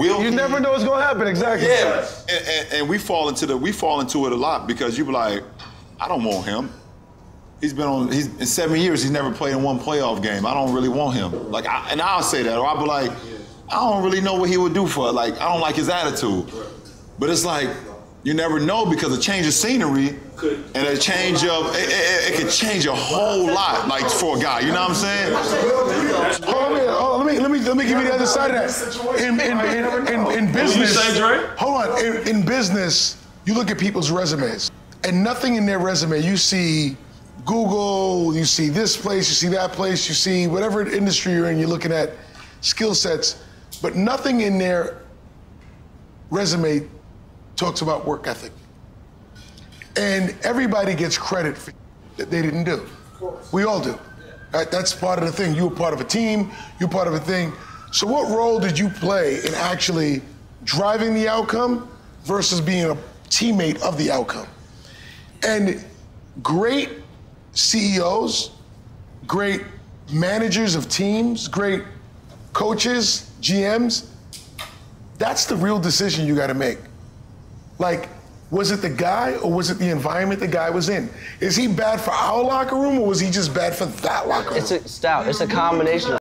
Will You never know what's gonna happen. Exactly. Yeah, and, and, and we fall into the we fall into it a lot because you be like, I don't want him. He's been on. He's in seven years. He's never played in one playoff game. I don't really want him. Like, I, and I'll say that, or I'll be like, I don't really know what he would do for. Like, I don't like his attitude. But it's like you never know because a change of scenery and a change of it, it, it could change a whole lot. Like for a guy, you know what I'm saying? Let me let me let me give you the other side of that. In in in, in, in business, hold on. In, in business, you look at people's resumes, and nothing in their resume you see. Google, you see this place, you see that place, you see whatever industry you're in, you're looking at skill sets, but nothing in their resume talks about work ethic. And everybody gets credit for that they didn't do. We all do. That's part of the thing. You were part of a team, you're part of a thing. So, what role did you play in actually driving the outcome versus being a teammate of the outcome? And great CEOs, great managers of teams, great coaches, GMs, that's the real decision you got to make. Like, was it the guy or was it the environment the guy was in? Is he bad for our locker room or was he just bad for that locker room? It's a stout. It's a combination.